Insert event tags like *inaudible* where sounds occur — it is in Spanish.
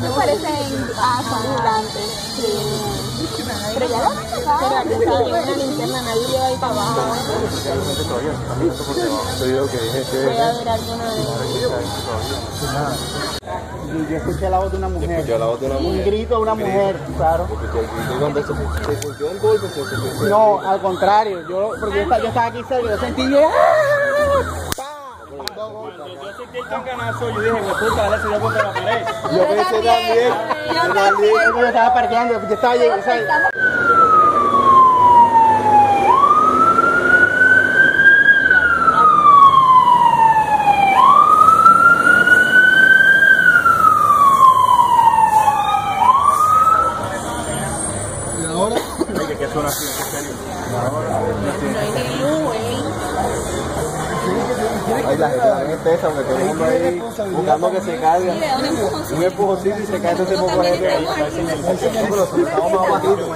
que parecen ah, son gigantes. Sí. Pero ya lo han sacado. Pero una linterna, nadie lleva ahí para abajo. *laughs* Voy a ver alguna vez. Yo escuché la voz de una mujer. Yo la voz de una mujer. Un grito de una mujer, claro. No, al contrario. Yo, porque yo estaba, yo estaba aquí cerca, yo sentí. ¡Ah! El chancanazo, yo dije, me puta, dale ese dio contra la pared. Yo pensé también. Yo también. yo estaba parqueando, yo estaba llegando, ¿sabes? Oye, que suena así, en serio. No hay ni luz, Ay, la gente también es tesa, porque todo el mundo ahí buscando que se caiga. Un empujoncito. Y se cae ese poco de gente ahí. También estamos aquí. Pero si estamos más bajitos.